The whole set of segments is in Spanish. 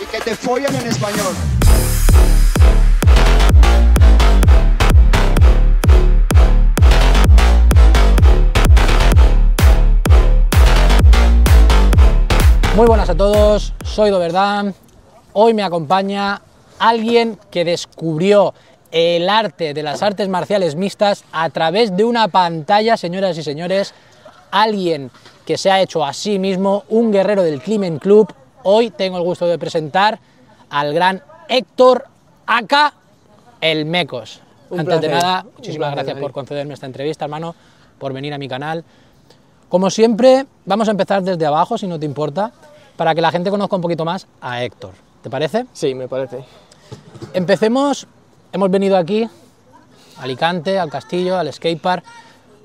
Y que te en español. Muy buenas a todos, soy Doverdan. Hoy me acompaña alguien que descubrió el arte de las artes marciales mixtas a través de una pantalla, señoras y señores. Alguien que se ha hecho a sí mismo un guerrero del Climen Club. Hoy tengo el gusto de presentar al gran Héctor Aka, el Mecos. Un Antes de nada, muchísimas placer, gracias por concederme esta entrevista, hermano, por venir a mi canal. Como siempre, vamos a empezar desde abajo, si no te importa, para que la gente conozca un poquito más a Héctor. ¿Te parece? Sí, me parece. Empecemos, hemos venido aquí, a Alicante, al castillo, al skatepark,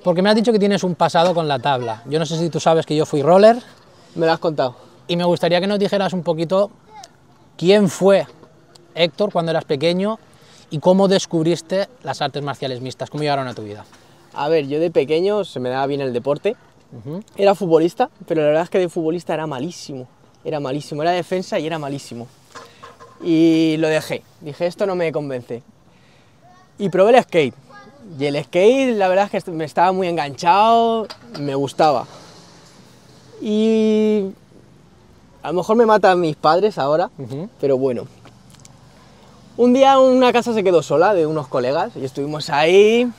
porque me has dicho que tienes un pasado con la tabla. Yo no sé si tú sabes que yo fui roller Me lo has contado. y me gustaría que nos dijeras un poquito quién fue Héctor cuando eras pequeño y cómo descubriste las artes marciales mixtas, cómo llegaron a tu vida. A ver, yo de pequeño se me daba bien el deporte. Era futbolista, pero la verdad es que de futbolista era malísimo. Era malísimo. Era defensa y era malísimo. Y lo dejé. Dije, esto no me convence. Y probé el skate. Y el skate, la verdad es que me estaba muy enganchado, me gustaba. Y a lo mejor me matan mis padres ahora, pero bueno. Un día una casa se quedó sola de unos colegas y estuvimos ahí,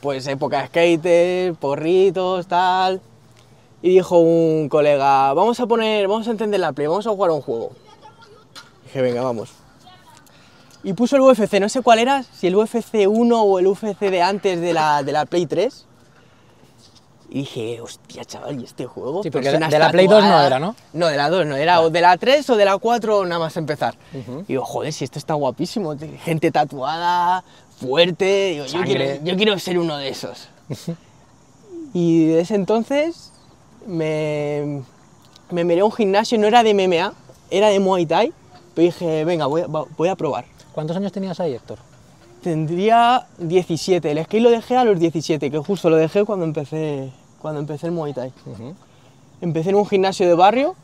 pues época skater, porritos, tal. Y dijo un colega, vamos a poner, vamos a encender la play, vamos a jugar a un juego. Dije, venga, vamos. Y puso el UFC, no sé cuál era, si el UFC 1 o el UFC de antes de la, de la Play 3. Y dije, hostia, chaval, ¿y este juego? Sí, porque Personas de la Play 2 no era, ¿no? No, de la 2 no, era o de la 3 o de la 4 nada más empezar. Y digo, joder, si esto está guapísimo, gente tatuada, fuerte, digo, yo quiero, yo quiero ser uno de esos. y desde ese entonces me, me miré a un gimnasio, no era de MMA, era de Muay Thai, pero dije, venga, voy voy a probar. ¿Cuántos años tenías ahí, Héctor? Tendría 17, el skate lo dejé a los 17, que justo lo dejé cuando empecé, cuando empecé el Muay Thai. Empecé en un gimnasio de barrio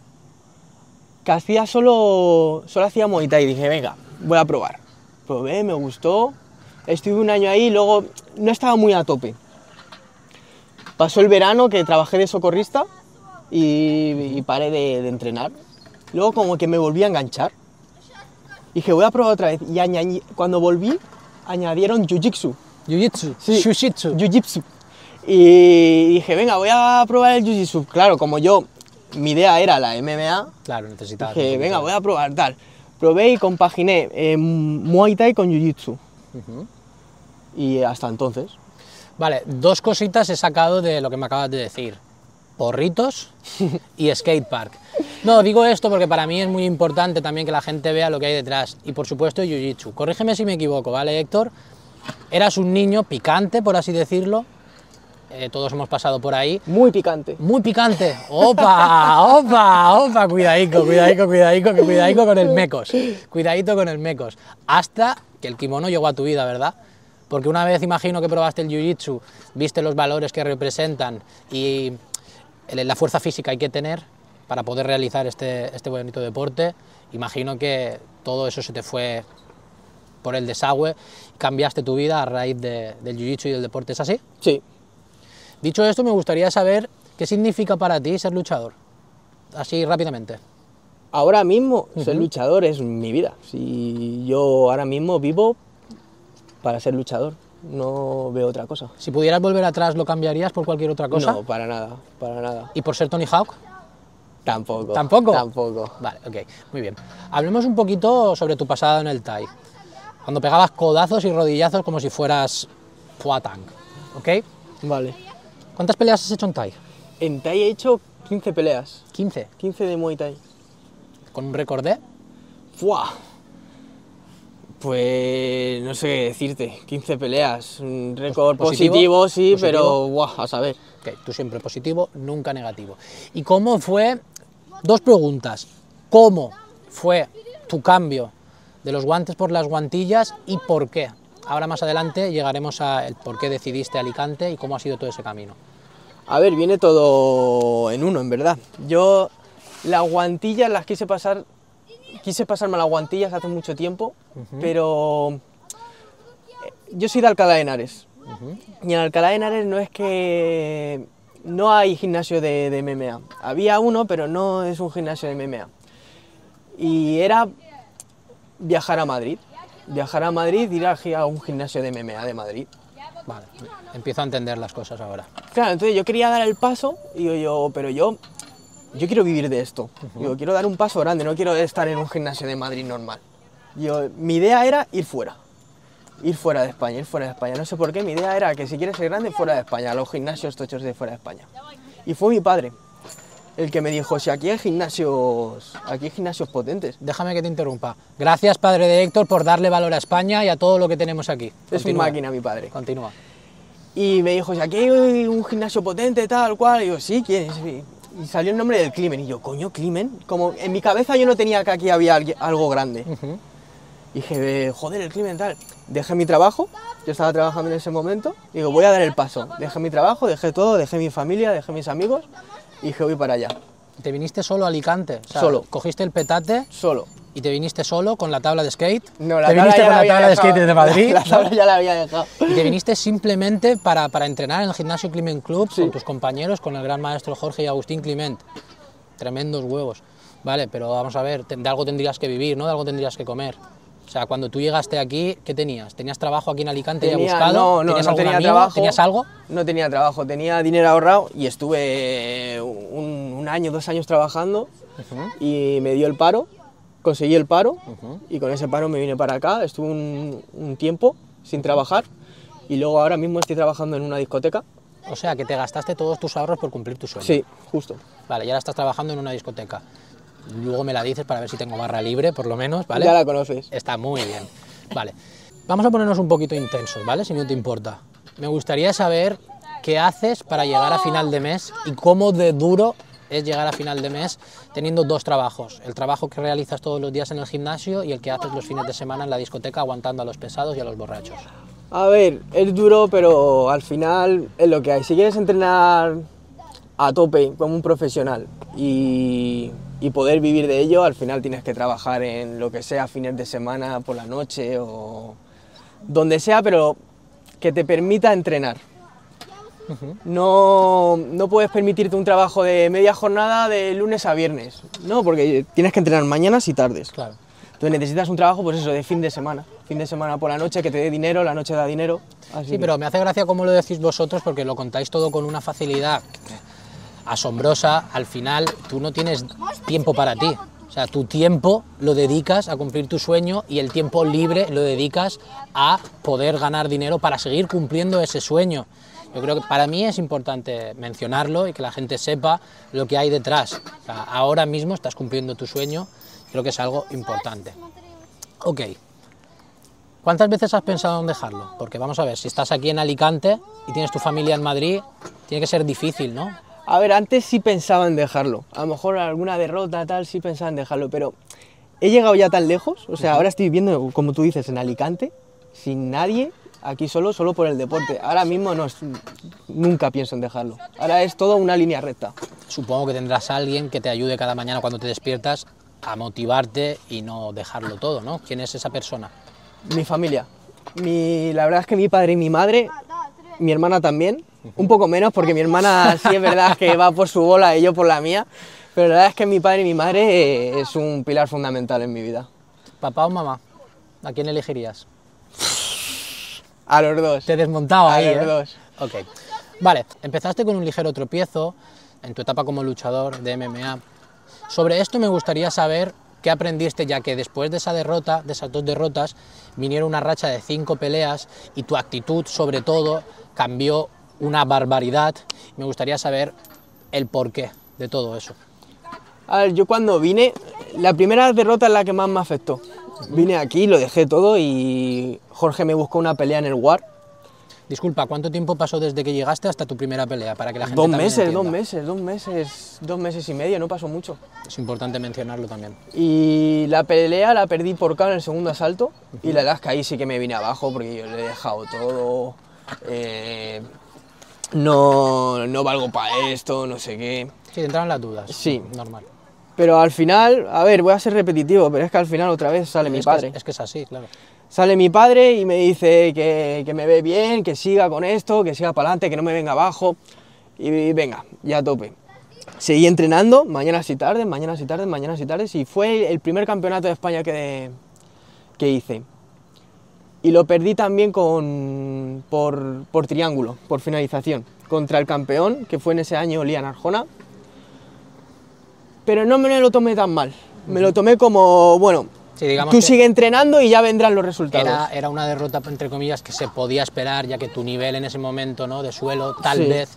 que hacía solo, solo hacía Muay Thai. Dije, venga, voy a probar. Probé, me gustó. Estuve un año ahí, luego no estaba muy a tope. Pasó el verano que trabajé de socorrista y, y paré de, de entrenar. Luego como que me volví a enganchar. Dije, voy a probar otra vez. Y cuando volví, añadieron Jiu-Jitsu. Jiu-Jitsu, Sí. Jiu-Jitsu. Y dije, venga, voy a probar el Jiu-Jitsu. Claro, como yo, mi idea era la MMA, Claro, necesitabas. dije, venga, voy a probar tal. Probé y compaginé eh, Muay Thai con Jiu-Jitsu. Y hasta entonces. Vale, dos cositas he sacado de lo que me acabas de decir. Porritos y skatepark. No, digo esto porque para mí es muy importante también que la gente vea lo que hay detrás. Y por supuesto, Jiu-Jitsu. Corrígeme si me equivoco, ¿vale, Héctor? Eras un niño picante, por así decirlo. Eh, todos hemos pasado por ahí. Muy picante. Muy picante. Opa, opa, opa, cuidadico, cuidadico, cuidadico, cuidadico con el mecos. Cuidadito con el mecos. Hasta que el kimono llegó a tu vida, ¿verdad? Porque una vez imagino que probaste el jiu-jitsu, viste los valores que representan y la fuerza física hay que tener para poder realizar este, este bonito deporte, imagino que todo eso se te fue por el desagüe, cambiaste tu vida a raíz de- del jiu-jitsu y del deporte, ¿es así? Sí. Dicho esto, me gustaría saber qué significa para ti ser luchador. Así rápidamente. Ahora mismo, ser luchador es mi vida. Si yo ahora mismo vivo para ser luchador, no veo otra cosa. Si pudieras volver atrás, ¿lo cambiarías por cualquier otra cosa? No, para nada, para nada. ¿Y por ser Tony Hawk? Tampoco. ¿Tampoco? Tampoco. Vale, ok, muy bien. Hablemos un poquito sobre tu pasado en el Thai. Cuando pegabas codazos y rodillazos como si fueras Fuatang, ¿ok? Vale. ¿Cuántas peleas has hecho en Thai? En Thai he hecho 15 peleas. 15. 15 de Muay Thai. ¿Con un récord de? ¡Fua! Pues no sé qué decirte. 15 peleas. Un récord ¿Positivo? positivo, sí, ¿Positivo? pero ¡buah! a saber. Ok, tú siempre positivo, nunca negativo. ¿Y cómo fue? Dos preguntas. ¿Cómo fue tu cambio de los guantes por las guantillas y por qué? Ahora más adelante llegaremos a el por qué decidiste Alicante y cómo ha sido todo ese camino. A ver, viene todo en uno, en verdad. Yo Las guantillas las quise pasar, quise pasarme las guantillas hace mucho tiempo, pero eh, yo soy de Alcalá de Henares. Y en Alcalá de Henares no es que no hay gimnasio de, de MMA. Había uno, pero no es un gimnasio de MMA. Y era viajar a Madrid. Viajar a Madrid, ir a un gimnasio de MMA de Madrid. Vale, empiezo a entender las cosas ahora. Claro, entonces yo quería dar el paso, y yo, pero yo, yo quiero vivir de esto. Digo, quiero dar un paso grande, no quiero estar en un gimnasio de Madrid normal. Yo, mi idea era ir fuera. Ir fuera de España, ir fuera de España. No sé por qué, mi idea era que si quieres ser grande, fuera de España, los gimnasios tochos de fuera de España. Y fue mi padre el que me dijo, si aquí hay gimnasios, aquí hay gimnasios potentes. Déjame que te interrumpa. Gracias, padre de Héctor, por darle valor a España y a todo lo que tenemos aquí. Es una máquina mi padre. Continúa. Y me dijo, si aquí hay un gimnasio potente, tal cual. Y yo, sí, ¿quién es? Y- salió el nombre del Climen. Y yo, coño, Climen. Como en mi cabeza yo no tenía que aquí había algo grande. Y dije, joder, el Climen, tal. Dejé mi trabajo, yo estaba trabajando en ese momento. Digo, voy a dar el paso. Dejé mi trabajo, dejé todo, dejé mi familia, dejé mis amigos. Y dije, voy para allá. ¿Te viniste solo a Alicante? O sea, Solo. Cogiste el petate Solo. y te viniste solo con la tabla de skate. No, la te tabla viniste ya con la tabla de skate desde Madrid. La, ¿no? tabla ya la había dejado. Y te viniste simplemente para, para entrenar en el gimnasio Climent Club Sí. con tus compañeros, con el gran maestro Jorge y Agustín Climent. Tremendos huevos. Vale, pero vamos a ver, de algo tendrías que vivir, ¿no? De algo tendrías que comer. O sea, cuando tú llegaste aquí, ¿qué tenías? ¿Tenías trabajo aquí en Alicante ya Tenía- buscado? no, no, ¿Tenías no tenía amigo? trabajo. ¿Tenías algo? No tenía trabajo, tenía dinero ahorrado y estuve un, un año, dos años trabajando y me dio el paro, conseguí el paro y con ese paro me vine para acá, estuve un, un tiempo sin trabajar y luego ahora mismo estoy trabajando en una discoteca. O sea, que te gastaste todos tus ahorros por cumplir tu sueño. Sí, justo. Vale, y ahora estás trabajando en una discoteca. Luego me la dices para ver si tengo barra libre, por lo menos, ¿vale? Ya la conoces. Está muy bien. Vale. Vamos a ponernos un poquito intensos, ¿vale? Si no te importa. Me gustaría saber qué haces para llegar a final de mes y cómo de duro es llegar a final de mes teniendo dos trabajos. El trabajo que realizas todos los días en el gimnasio y el que haces los fines de semana en la discoteca aguantando a los pesados y a los borrachos. A ver, es duro, pero al final es lo que hay. Si quieres entrenar a tope como un profesional y, y poder vivir de ello, al final tienes que trabajar en lo que sea fines de semana, por la noche o donde sea, pero que te permita entrenar. No, no puedes permitirte un trabajo de media jornada de lunes a viernes, no, porque tienes que entrenar mañanas y tardes. Claro. Entonces necesitas un trabajo, pues eso, de fin de semana. Fin de semana por la noche, que te dé dinero, la noche da dinero. Así Sí, que- pero me hace gracia cómo lo decís vosotros porque lo contáis todo con una facilidad asombrosa. Al final tú no tienes tiempo para ti. O sea, tu tiempo lo dedicas a cumplir tu sueño y el tiempo libre lo dedicas a poder ganar dinero para seguir cumpliendo ese sueño. Yo creo que para mí es importante mencionarlo y que la gente sepa lo que hay detrás. Ahora mismo estás cumpliendo tu sueño, creo que es algo importante. Ok, ¿Cuántas veces has pensado en dejarlo? Porque vamos a ver, si estás aquí en Alicante y tienes tu familia en Madrid, tiene que ser difícil, ¿no? A ver, antes sí pensaba en dejarlo. A lo mejor alguna derrota, tal, sí pensaba en dejarlo, pero he llegado ya tan lejos. O sea, ahora estoy viviendo, como tú dices, en Alicante, sin nadie, aquí solo, solo por el deporte. Ahora mismo no, es- nunca pienso en dejarlo. Ahora es todo una línea recta. Supongo que tendrás a alguien que te ayude cada mañana cuando te despiertas a motivarte y no dejarlo todo, ¿no? ¿Quién es esa persona? Mi familia. Mi, la verdad es que mi padre y mi madre, mi hermana también, un poco menos porque mi hermana sí es verdad que va por su bola y yo por la mía, pero la verdad es que mi padre y mi madre eh, es un pilar fundamental en mi vida. ¿Papá o mamá? ¿A quién elegirías? A los dos. Te he desmontado A ahí, los ¿eh? dos. Ok. Vale, empezaste con un ligero tropiezo en tu etapa como luchador de MMA. Sobre esto me gustaría saber qué aprendiste, ya que después de esa derrota, de esas dos derrotas, vinieron una racha de cinco peleas y tu actitud, sobre todo, cambió una barbaridad. Me gustaría saber el porqué de todo eso. A ver, yo cuando vine, la primera derrota es la que más me afectó. Vine aquí, lo dejé todo y Jorge me buscó una pelea en el WAR. Disculpa, ¿cuánto tiempo pasó desde que llegaste hasta tu primera pelea? Para que la gente Dos meses, dos entienda. meses, dos meses, dos meses y medio, no pasó mucho. Es importante mencionarlo también. Y la pelea la perdí por KO en el segundo asalto y la verdad es que ahí sí que me vine abajo porque yo le he dejado todo. eh, no, no valgo para esto, no sé qué. Sí, entraron las dudas. Sí. Normal. Pero al final, a ver, voy a ser repetitivo, pero es que al final otra vez sale mi es, que padre. es, es que es así, claro. Sale mi padre y me dice que, que me ve bien, que siga con esto, que siga para adelante, que no me venga abajo. Y venga, ya a tope. Seguí entrenando, mañanas y tardes, mañanas y tardes, mañanas y tardes, y fue el primer campeonato de España que, que hice. Y lo perdí también con, por, por triángulo, por finalización, contra el campeón, que fue en ese año Lian Arjona. Pero no me lo tomé tan mal. Me lo tomé como, bueno, Sí, tú sigue entrenando y ya vendrán los resultados. era, era una derrota, entre comillas, que se podía esperar, ya que tu nivel en ese momento ¿no? de suelo tal Sí. vez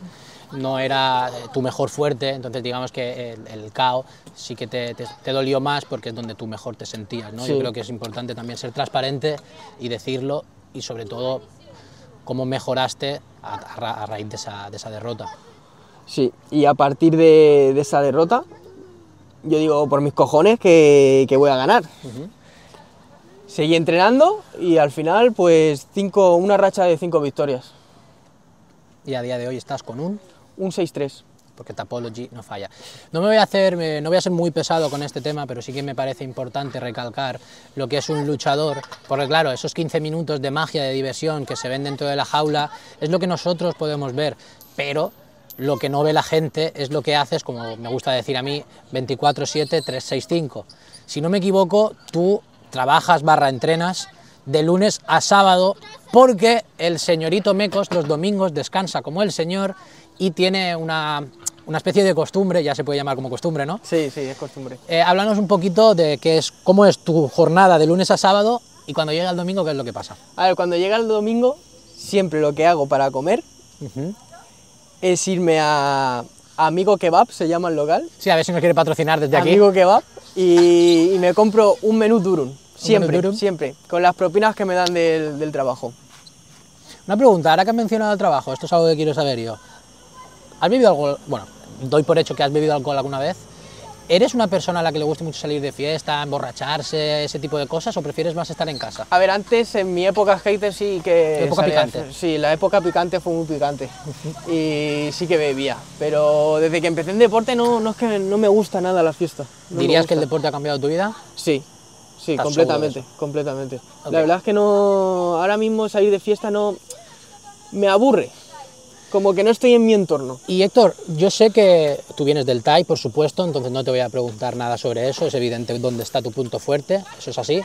no era eh, tu mejor fuerte, entonces digamos que el, el KO sí que te, te- te dolió más porque es donde tú mejor te sentías. ¿no? Yo creo que es importante también ser transparente y decirlo y sobre todo cómo mejoraste a, a ra- a raíz de esa, de esa derrota. Sí, y a partir de, de esa derrota, yo digo, por mis cojones, que, que voy a ganar. Seguí entrenando y al final, pues, cinco, una racha de cinco victorias. Y a día de hoy estás con un Un 6-3. porque Tapology no falla. No me voy a hacer, no voy a ser muy pesado con este tema, pero sí que me parece importante recalcar lo que es un luchador, porque claro, esos 15 minutos de magia, de diversión que se ven dentro de la jaula, es lo que nosotros podemos ver, pero lo que no ve la gente es lo que haces, como me gusta decir a mí, 24/7, 365. Si no me equivoco, tú trabajas barra entrenas de lunes a sábado porque el señorito Mecos los domingos descansa como el señor y tiene una, una especie de costumbre, ya se puede llamar como costumbre, ¿no? Sí, sí, es costumbre. Eh, háblanos un poquito de qué es, cómo es tu jornada de lunes a sábado y cuando llega el domingo, qué es lo que pasa. A ver, cuando llega el domingo, siempre lo que hago para comer es irme a Amigo Kebab, se llama el local. Sí, a ver si nos quiere patrocinar desde aquí. Amigo Kebab. Y, y me compro un menú durum. Siempre, durum? siempre. Con las propinas que me dan del, del trabajo. Una pregunta, ahora que has mencionado el trabajo, esto es algo que quiero saber yo. ¿Has bebido algo? Bueno, doy por hecho que has bebido alcohol alguna vez. ¿Eres una persona a la que le guste mucho salir de fiesta, emborracharse, ese tipo de cosas, o prefieres más estar en casa? A ver, antes en mi época hater sí que... ¿Tu época salía picante? Sí, la época picante fue muy picante. y sí que bebía. Pero desde que empecé en deporte no, no es que no me gusta nada la fiesta. No ¿Dirías que el gusta. deporte ha cambiado tu vida? Sí, sí, ¿Estás completamente, completamente. La verdad es que no... Ahora mismo salir de fiesta no... Me aburre. Como que no estoy en mi entorno. Y Héctor, yo sé que tú vienes del TAI, por supuesto, entonces no te voy a preguntar nada sobre eso, es evidente dónde está tu punto fuerte, eso es así,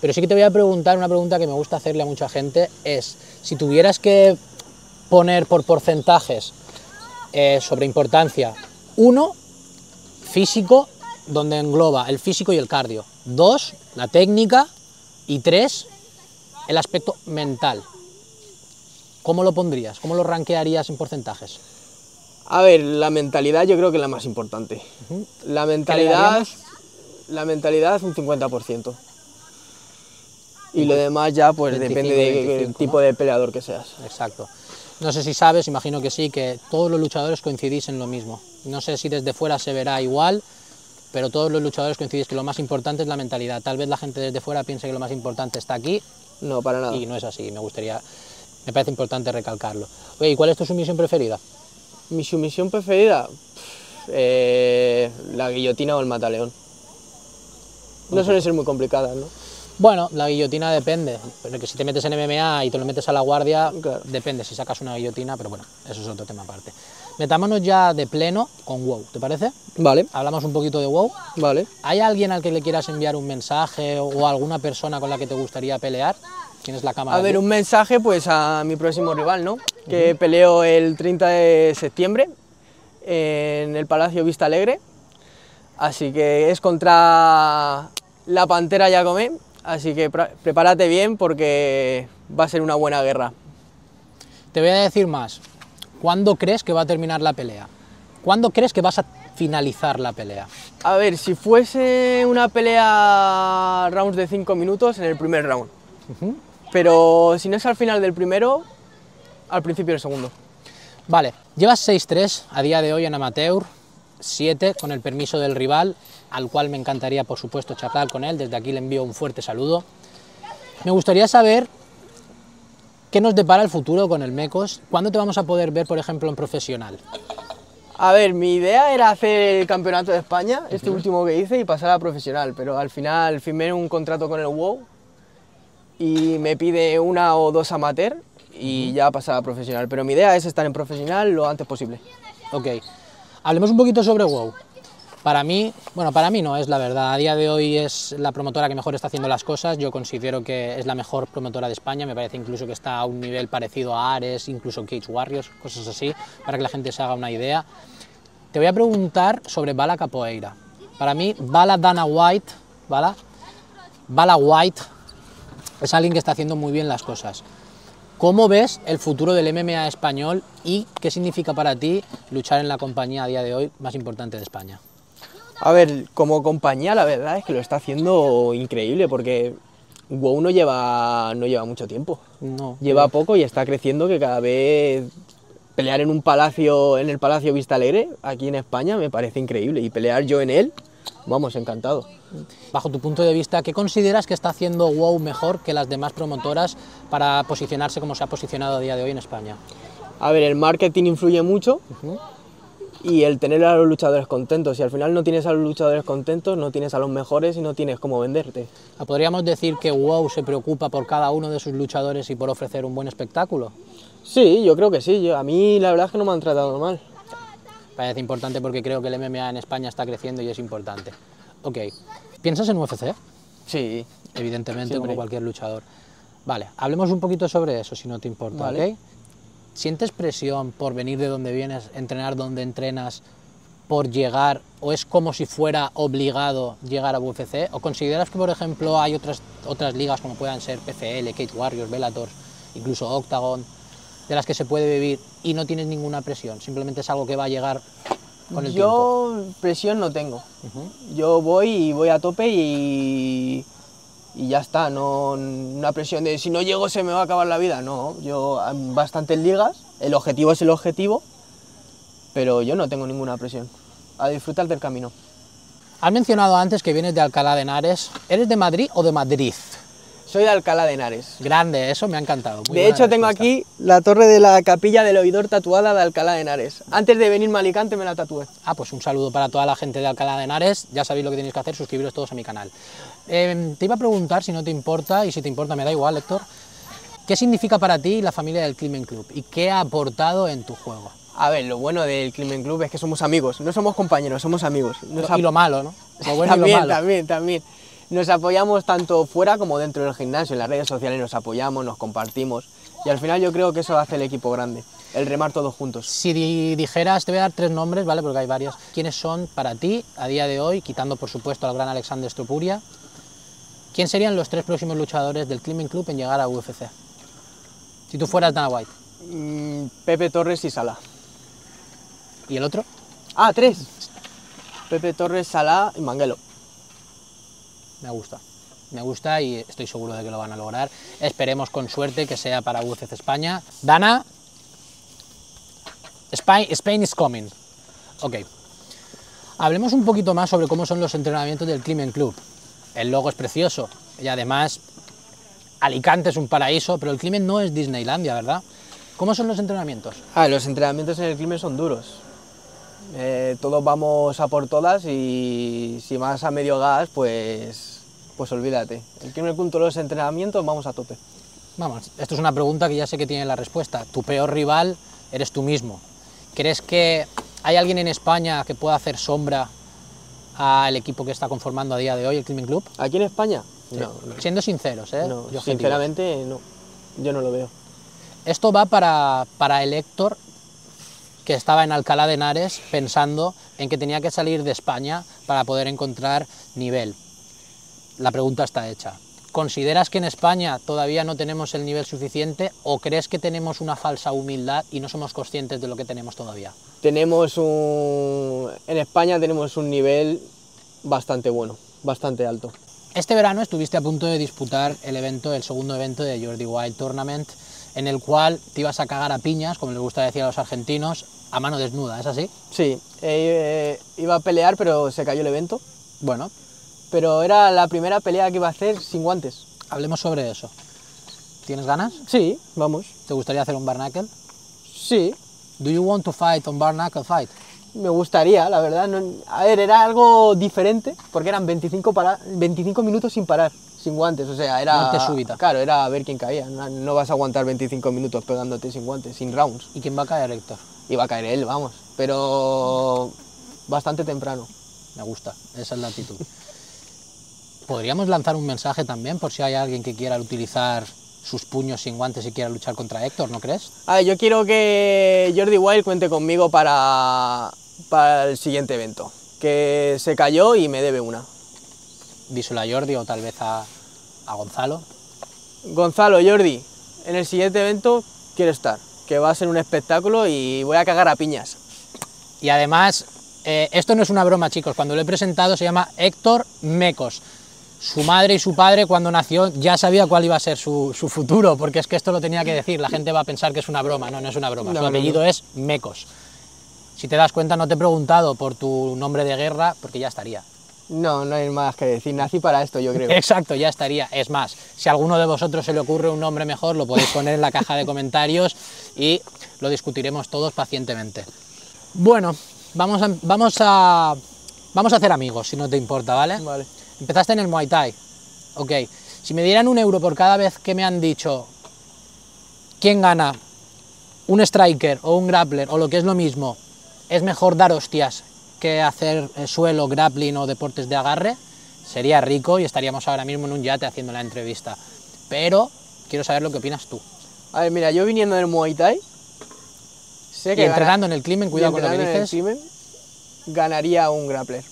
pero sí que te voy a preguntar una pregunta que me gusta hacerle a mucha gente, es si tuvieras que poner por porcentajes eh, sobre importancia, uno, físico, donde engloba el físico y el cardio, dos, la técnica y tres, el aspecto mental. ¿Cómo lo pondrías? ¿Cómo lo rankearías en porcentajes? A ver, la mentalidad yo creo que es la más importante. La mentalidad, la mentalidad es un 50%. Y lo demás ya pues 25, depende del 25, tipo ¿no? de peleador que seas. Exacto. No sé si sabes, imagino que sí, que todos los luchadores coincidís en lo mismo. No sé si desde fuera se verá igual, pero todos los luchadores coincidís que lo más importante es la mentalidad. Tal vez la gente desde fuera piense que lo más importante está aquí No, para nada. y no es así. Me gustaría, me parece importante recalcarlo. Oye, ¿y cuál es tu sumisión preferida? Mi sumisión preferida, Pff, eh, la guillotina o el mataleón. No suelen ser muy complicadas, ¿no? Bueno, la guillotina depende, pero que si te metes en MMA y te lo metes a la guardia, Claro. depende si sacas una guillotina, pero bueno, eso es otro tema aparte. Metámonos ya de pleno con WoW, ¿te parece? Vale, Hablamos un poquito de WoW. vale. ¿Hay alguien al que le quieras enviar un mensaje o, alguna persona con la que te gustaría pelear? Tienes la cámara. A ver, un mensaje pues a mi próximo rival, ¿no? Que peleo el 30 de septiembre en el Palacio Vista Alegre. Así que es contra la Pantera Jacomé. Así que prepárate bien porque va a ser una buena guerra. Te voy a decir más. ¿Cuándo crees que va a terminar la pelea? ¿Cuándo crees que vas a finalizar la pelea? A ver, si fuese una pelea rounds de 5 minutos, en el primer round. Pero si no es al final del primero, al principio del segundo. Vale, llevas 6-3 a día de hoy en amateur, 7 con el permiso del rival, al cual me encantaría, por supuesto, charlar con él. Desde aquí le envío un fuerte saludo. Me gustaría saber qué nos depara el futuro con el Mecos. ¿Cuándo te vamos a poder ver, por ejemplo, en profesional? A ver, mi idea era hacer el campeonato de España, este último que hice, y pasar a profesional, pero al final firmé un contrato con el WoW y me pide una o dos amateur y ya pasar a profesional. Pero mi idea es estar en profesional lo antes posible. Ok. Hablemos un poquito sobre WoW. Para mí, bueno, para mí no es la verdad. A día de hoy es la promotora que mejor está haciendo las cosas. Yo considero que es la mejor promotora de España. Me parece incluso que está a un nivel parecido a Ares, incluso Cage Warriors, cosas así, para que la gente se haga una idea. Te voy a preguntar sobre Bala Capoeira. Para mí, Bala Dana White, Bala, Bala White es alguien que está haciendo muy bien las cosas. ¿Cómo ves el futuro del MMA español y qué significa para ti luchar en la compañía a día de hoy más importante de España? A ver, como compañía la verdad es que lo está haciendo increíble porque WoW no lleva, no lleva mucho tiempo. No. Lleva poco y está creciendo que cada vez pelear en un palacio, en el Palacio Vista Alegre, aquí en España, me parece increíble. Y pelear yo en él, vamos, encantado. Bajo tu punto de vista, ¿qué consideras que está haciendo WoW mejor que las demás promotoras para posicionarse como se ha posicionado a día de hoy en España? A ver, el marketing influye mucho y el tener a los luchadores contentos. Si al final no tienes a los luchadores contentos, no tienes a los mejores y no tienes cómo venderte. ¿Podríamos decir que WoW se preocupa por cada uno de sus luchadores y por ofrecer un buen espectáculo? Sí, yo creo que sí. Yo- a mí la verdad es que no me han tratado mal. Parece importante porque creo que el MMA en España está creciendo y es importante. Ok, ¿piensas en UFC? Sí. Evidentemente, Siempre. como cualquier luchador. Vale, hablemos un poquito sobre eso, si no te importa, Vale. ¿ok? ¿Sientes presión por venir de donde vienes, entrenar donde entrenas, por llegar, o es como si fuera obligado llegar a UFC? ¿O consideras que, por ejemplo, hay otras, otras ligas como puedan ser PFL, Cage Warriors, Bellator, incluso Octagon, de las que se puede vivir y no tienes ninguna presión? Simplemente es algo que va a llegar con el tiempo. Yo presión no tengo. Yo voy y voy a tope y, y ya está. No una presión de si no llego se me va a acabar la vida. No, yo bastantes ligas. El objetivo es el objetivo, pero yo no tengo ninguna presión. A disfrutar del camino. Has mencionado antes que vienes de Alcalá de Henares. ¿Eres de Madrid o de Madrid? Soy de Alcalá de Henares. Grande, eso me ha encantado. muy De hecho, tengo aquí la torre de la capilla del oidor tatuada de Alcalá de Henares. Antes de venirme a Alicante me la tatué. Ah, pues un saludo para toda la gente de Alcalá de Henares. Ya sabéis lo que tenéis que hacer, suscribiros todos a mi canal. Eh, te iba a preguntar, si no te importa, y si te importa me da igual, Héctor, ¿qué significa para ti la familia del Climen Club y qué ha aportado en tu juego? A ver, lo bueno del Climen Club es que somos amigos, no somos compañeros, somos amigos. Nos y lo malo, ¿no? Lo bueno también, y lo malo. también, también. Nos apoyamos tanto fuera como dentro del gimnasio, en las redes sociales nos apoyamos, nos compartimos y al final yo creo que eso hace el equipo grande, el remar todos juntos. Si di- dijeras, te voy a dar tres nombres, ¿vale? Porque hay varios. ¿Quiénes son para ti, a día de hoy, quitando por supuesto al gran Alexander Stropuria? ¿Quién serían los tres próximos luchadores del Climen Club en llegar a UFC? Si tú fueras Dana White. Mm, Pepe Torres y Salah. ¿Y el otro? Ah, tres. Pepe Torres, Salah y Manguelo. Me gusta. Me gusta y estoy seguro de que lo van a lograr. Esperemos con suerte que sea para UFC España. Dana, Spain, is coming. Ok. Hablemos un poquito más sobre cómo son los entrenamientos del Climen Club. El logo es precioso y además Alicante es un paraíso, pero el Climen no es Disneylandia, ¿verdad? ¿Cómo son los entrenamientos? Ah, los entrenamientos en el Climen son duros. Eh, todos vamos a por todas y si vas a medio gas, pues, pues olvídate. El Climen Club, todos los entrenamientos vamos a tope. Vamos, esto es una pregunta que ya sé que tiene la respuesta. Tu peor rival eres tú mismo. ¿Crees que hay alguien en España que pueda hacer sombra al equipo que está conformando a día de hoy el Climbing Club? ¿Aquí en España? No, no. Siendo sinceros, ¿eh? No, sinceramente no. Yo no lo veo. Esto va para, para el Héctor, que estaba en Alcalá de Henares pensando en que tenía que salir de España para poder encontrar nivel. La pregunta está hecha. ¿Consideras que en España todavía no tenemos el nivel suficiente o crees que tenemos una falsa humildad y no somos conscientes de lo que tenemos todavía? Tenemos un... En España tenemos un nivel bastante bueno, bastante alto. Este verano estuviste a punto de disputar el evento, el segundo evento de Jordi Wild Tournament, en el cual te ibas a cagar a piñas, como les gusta decir a los argentinos, a mano desnuda, ¿es así? Sí, eh, iba a pelear pero se cayó el evento. Bueno, Pero era la primera pelea que iba a hacer sin guantes. hablemos sobre eso. ¿Tienes ganas? Sí, vamos. ¿Te gustaría hacer un barnacle? Sí. Do you want to fight on barnacle fight? me gustaría, la verdad. no- a ver, era algo diferente, porque eran 25, para, 25 minutos sin parar, sin guantes. O sea, era. Muerte súbita. Claro, era a ver quién caía. No, no vas a aguantar 25 minutos pegándote sin guantes, sin rounds. ¿Y quién va a caer, Héctor? Iba a caer él, vamos. Pero. bastante temprano. Me gusta, esa es la actitud. Podríamos lanzar un mensaje también por si hay alguien que quiera utilizar sus puños sin guantes y quiera luchar contra Héctor, ¿no crees? A ver, yo quiero que Jordi Wild cuente conmigo para, para el siguiente evento. Que se cayó y me debe una. Díselo a Jordi o tal vez a, a Gonzalo. Gonzalo, Jordi, en el siguiente evento quiero estar. Que va a ser un espectáculo y voy a cagar a piñas. Y además, eh, esto no es una broma, chicos. Cuando lo he presentado se llama Héctor Mecos. Su madre y su padre cuando nació ya sabía cuál iba a ser su, su futuro, porque es que esto lo tenía que decir. La gente va a pensar que es una broma. No, no es una broma. No, su no, apellido es Mecos. Si te das cuenta, no te he preguntado por tu nombre de guerra, porque ya estaría. No, no hay más que decir. Nací para esto, yo creo. Exacto, ya estaría. Es más, si a alguno de vosotros se le ocurre un nombre mejor, lo podéis poner en la caja de comentarios y lo discutiremos todos pacientemente. Bueno, vamos a, vamos a, vamos a hacer amigos, si no te importa, ¿vale? Vale. Empezaste en el Muay Thai. Ok. Si me dieran un euro por cada vez que me han dicho quién gana, un striker o un grappler o lo que es lo mismo, es mejor dar hostias que hacer eh, suelo, grappling o deportes de agarre, sería rico y estaríamos ahora mismo en un yate haciendo la entrevista. Pero quiero saber lo que opinas tú. A ver, mira, yo viniendo del Muay Thai, sé Y que entrenando en el crimen, gana- cuidado con lo que entrenando en el dices, ganaría un grappler.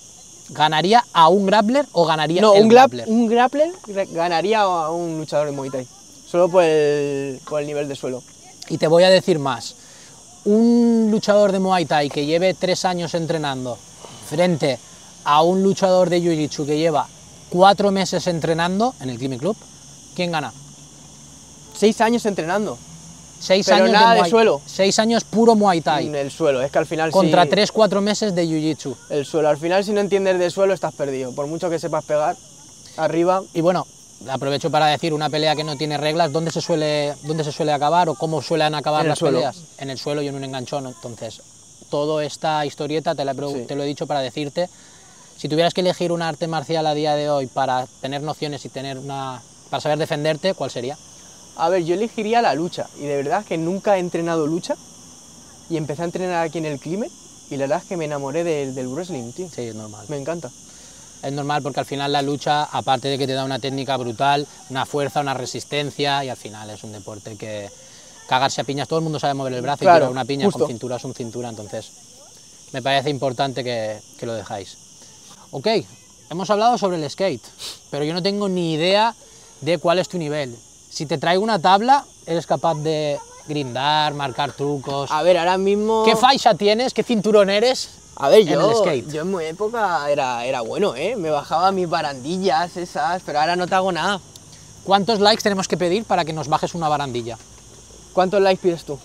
¿Ganaría a un grappler o ganaría No, el un, grap- grappler? un grappler gra- ganaría a un luchador de Muay Thai. Solo por el, por el nivel de suelo. Y te voy a decir más. Un luchador de Muay Thai que lleve tres años entrenando frente a un luchador de Jiu-Jitsu que lleva cuatro meses entrenando en el Climbing Club, ¿quién gana? Seis años entrenando Seis Pero años nada de suelo. Seis años puro Muay Thai en el suelo. Es que al final contra tres, cuatro meses de Jiu-Jitsu. el suelo. Al final si no entiendes de suelo estás perdido. Por mucho que sepas pegar, arriba Y bueno, aprovecho para decir una pelea que no tiene reglas, ¿dónde se suele, dónde se suele acabar o cómo suelen acabar En las peleas? En el suelo y en un enganchón. Entonces, toda esta historieta te, la Sí. te lo he dicho para decirte, si tuvieras que elegir un arte marcial a día de hoy para tener nociones y tener una para saber defenderte, ¿cuál sería? A ver, yo elegiría la lucha. Y de verdad que nunca he entrenado lucha. Y empecé a entrenar aquí en el Climen. Y la verdad es que me enamoré del, del wrestling, tío. Sí, es normal. Me encanta. Es normal porque al final la lucha, aparte de que te da una técnica brutal, una fuerza, una resistencia, y al final es un deporte que cagarse a piñas, todo el mundo sabe mover el brazo y tirar una piña justo. con cintura es un cintura, entonces me parece importante que, que lo dejáis. Ok, hemos hablado sobre el skate, pero yo no tengo ni idea de cuál es tu nivel. Si te traigo una tabla, eres capaz de grindar, marcar trucos. A ver, ahora mismo... ¿Qué faixa tienes? ¿Qué cinturón eres? A ver, en yo, el skate? yo en mi época era, era bueno, ¿eh? Me bajaba mis barandillas esas, pero ahora no te hago nada. ¿Cuántos likes tenemos que pedir para que nos bajes una barandilla? ¿Cuántos likes pides tú?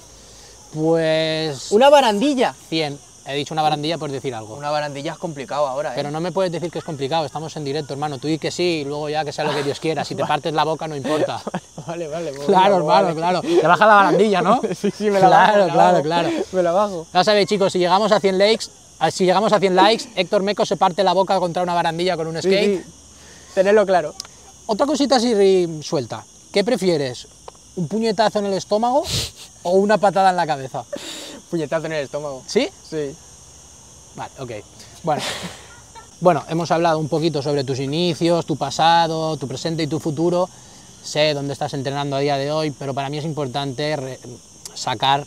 Pues ¿Una barandilla? 100. He dicho una barandilla por decir algo. Una barandilla es complicado ahora, ¿eh? Pero no me puedes decir que es complicado, estamos en directo, hermano. Tú di que sí y luego ya que sea lo que Dios quiera. Si te partes la boca no importa. Vale, vale. pues Claro, hermano, vale. claro. Te baja la barandilla, ¿no? Sí, sí, me la Claro, bajo, claro, bajo. claro. Me la bajo. Ya sabéis, chicos, si llegamos a 100 likes, ah, si llegamos a 100 likes, Héctor Meco se parte la boca contra una barandilla con un Sí, skate. sí. Tenerlo claro. Otra cosita así suelta. ¿Qué prefieres? ¿Un puñetazo en el estómago o una patada en la cabeza? Puñetazo en el estómago. ¿Sí? Sí. Vale, ok. Bueno. Bueno, hemos hablado un poquito sobre tus inicios, tu pasado, tu presente y tu futuro. Sé dónde estás entrenando a día de hoy, pero para mí es importante sacar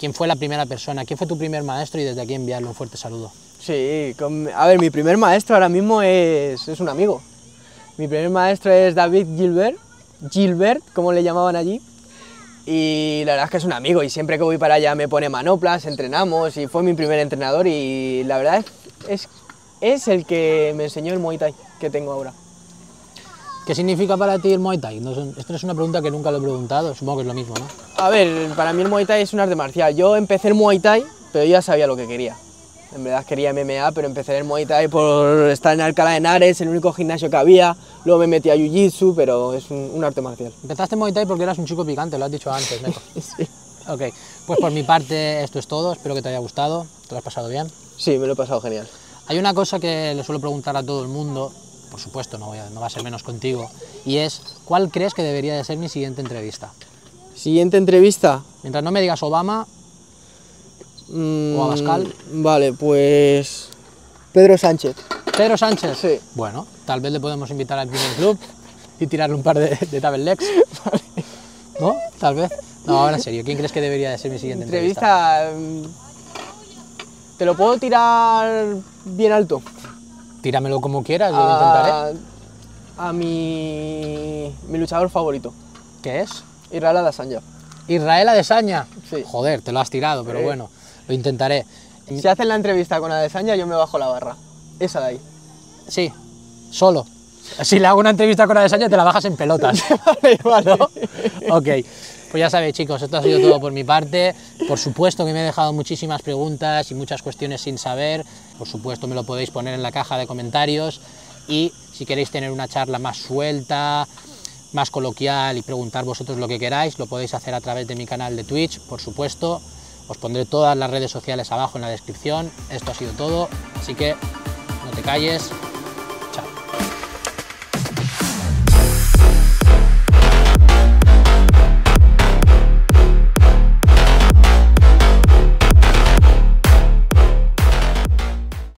quién fue la primera persona, quién fue tu primer maestro y desde aquí enviarle un fuerte saludo. Sí, con- a ver, mi primer maestro ahora mismo es, es un amigo. Mi primer maestro es David Gilbert, Gilbert, como le llamaban allí. Y la verdad es que es un amigo y siempre que voy para allá me pone manoplas, entrenamos y fue mi primer entrenador y la verdad es, es, es el que me enseñó el Muay Thai que tengo ahora. ¿Qué significa para ti el Muay Thai? No esto es una pregunta que nunca lo he preguntado, supongo que es lo mismo, ¿no? A ver, para mí el Muay Thai es un arte marcial. Yo empecé el Muay Thai, pero ya sabía lo que quería. En verdad quería MMA, pero empecé el Muay Thai por estar en Alcalá de Henares, el único gimnasio que había. Luego me metí a Jiu-Jitsu, pero es un, un arte marcial. Empezaste Muay Thai porque eras un chico picante, lo has dicho antes, Meco. Sí. Ok, pues por mi parte esto es todo, espero que te haya gustado, te lo has pasado bien. Sí, me lo he pasado genial. Hay una cosa que le suelo preguntar a todo el mundo, por supuesto no, voy a- no va a ser menos contigo, y es, ¿cuál crees que debería de ser mi siguiente entrevista? Siguiente entrevista. Mientras no me digas Obama, Mm, ¿O Abascal? Vale, pues. Pedro Sánchez. Pedro Sánchez. Sí. Bueno, tal vez le podemos invitar al primer club y tirarle un par de, de table legs. ¿No? Tal vez. No, ahora en serio, ¿quién crees que debería de ser mi siguiente entrevista? Entrevista. ¿Te lo puedo tirar bien alto? Tíramelo como quieras, yo lo intentaré. A, a mi, mi luchador favorito, ¿Qué es? Israel Adesanya. Israel Adesanya. Sí. Joder, te lo has tirado, pero Sí. bueno, lo intentaré. Si hacen la entrevista con Adesanya, yo me bajo la barra. Esa de ahí. Sí, solo. Si le hago una entrevista con Adesanya, te la bajas en pelotas. vale, vale. ok, pues ya sabéis chicos, esto ha sido todo por mi parte. Por supuesto que me he dejado muchísimas preguntas y muchas cuestiones sin saber. Por supuesto me lo podéis poner en la caja de comentarios. Y si queréis tener una charla más suelta, más coloquial y preguntar vosotros lo que queráis, lo podéis hacer a través de mi canal de Twitch, por supuesto. Os pondré todas las redes sociales abajo en la descripción. Esto ha sido todo, así que no te calles,